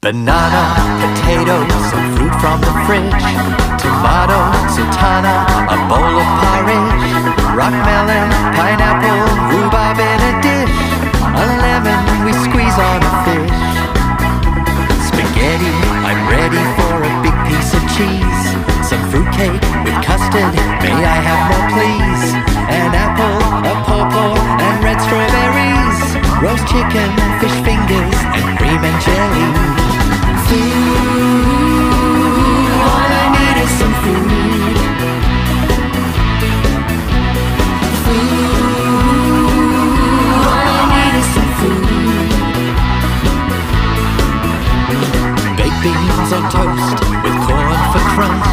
Banana, potatoes, some fruit from the fridge. Tomato, sultana, a bowl of porridge. Rock melon, pineapple, rhubarb in a dish. A lemon we squeeze on a fish. Spaghetti, I'm ready for a big piece of cheese. Some fruitcake with custard, may I have more please? An apple, a pawpaw, and red strawberries. Roast chicken, fish fingers, and cream and jelly. Beans on toast with corn for crunch.